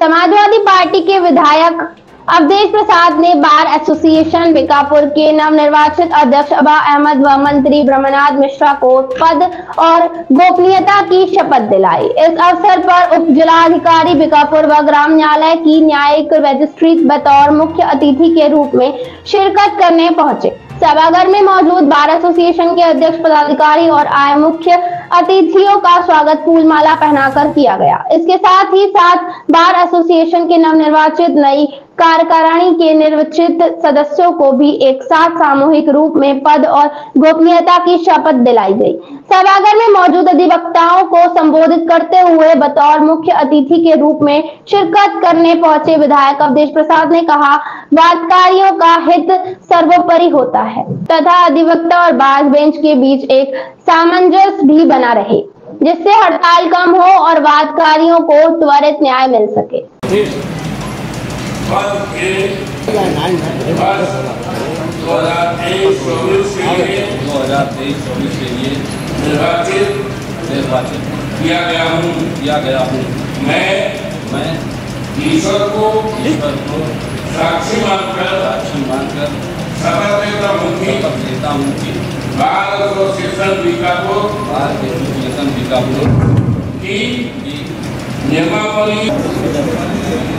Samajwadi party के विधायक अवधेश प्रसाद ने बार एसोसिएशन बीकापुर के नवनिर्वाचित अध्यक्ष अबा अहमद व मंत्री ब्रह्मनाथ मिश्रा को पद और गोपनीयता की शपथ दिलाई। इस अवसर पर उप जिलाधिकारी बीकापुर व ग्राम न्यायालय की न्यायिक रजिस्ट्री बतौर मुख्य अतिथि के रूप में शिरकत करने पहुँचे। सभागार में मौजूद बार एसोसिएशन के अध्यक्ष पदाधिकारी और आय मुख्य अतिथियों का स्वागत फूलमाला पहनाकर किया गया। इसके साथ ही साथ बार एसोसिएशन के नवनिर्वाचित नई कार्यकारिणी के निर्वाचित सदस्यों को भी एक साथ सामूहिक रूप में पद और गोपनीयता की शपथ दिलाई गई। सभागार में मौजूद अधिवक्ताओं को संबोधित करते हुए बतौर मुख्य अतिथि के रूप में शिरकत करने पहुँचे विधायक अवधेश प्रसाद ने कहा, वादकारियों का हित सर्वोपरि होता है। तथा अधिवक्ता और बाज बेंच के बीच एक सामंजस्य भी बना रहे, जिससे हड़ताल कम हो और वादकारियों को त्वरित न्याय मिल सके। पद के वर्ष दो हज़ार तेईस चौबीस के लिए दो हज़ार तेईस चौबीस के लिए निर्वाचित निर्वाचित किया गया हूँ किया गया हूँ मैं मैं ईश्वर को ईश्वर को साक्षी मानकर साक्षी मानकर शपथ लेता हूँ कि शपथ एसोसिएशन बीकापुर भारत एसोसिएशन बीकापुर की नियमावली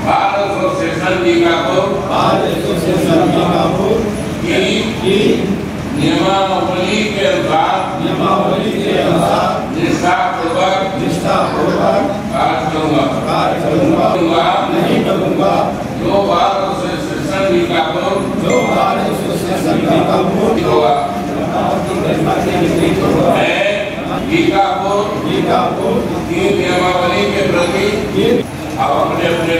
कि भारत एसोसिएशन बीकापुर भारत एसोसिएशन बीकापुर की की नियमावली के अनुसार नियमावली के अनुसार निष्ठापूर्वक निष्ठापूर्वक कार्य करूँगा। कार्य करूँगा। नहीं करूँगा। जो भारत एसोसिएशन बीकापुर जो भारत एसोसिएशन बीकापुर होगा मैं बीकापुर बीकापुर की नियमावली के प्रति आप अपने अपने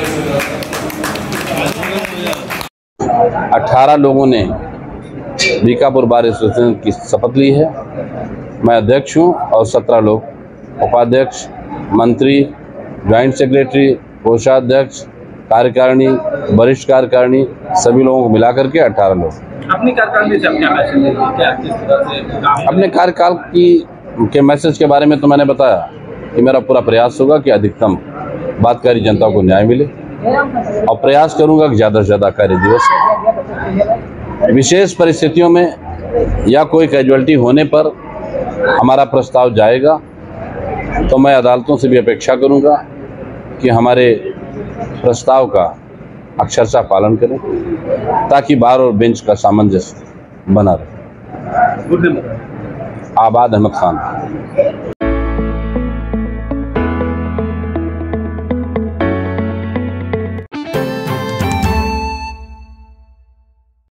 अठारह लोगों ने बीकापुर बार एसोसिएशन की शपथ ली है। मैं अध्यक्ष हूँ और सत्रह लोग। उपाध्यक्ष मंत्री ज्वाइंट सेक्रेटरी कोषाध्यक्ष कार्यकारिणी वरिष्ठ कार्यकारिणी सभी लोगों को मिला करके अठारह लोग। अपनी कार्यकाल क्या अपने कार्यकाल की के मैसेज के बारे में तो मैंने बताया कि मेरा पूरा प्रयास होगा कि अधिकतम बातकारी जनता को न्याय मिले। और प्रयास करूँगा कि ज़्यादा से ज़्यादा कार्य दिवस विशेष परिस्थितियों में या कोई कैजुअलिटी होने पर हमारा प्रस्ताव जाएगा तो मैं अदालतों से भी अपेक्षा करूँगा कि हमारे प्रस्ताव का अक्षरशा पालन करें, ताकि बार और बेंच का सामंजस्य बना रहे। आबाद अहमद खान।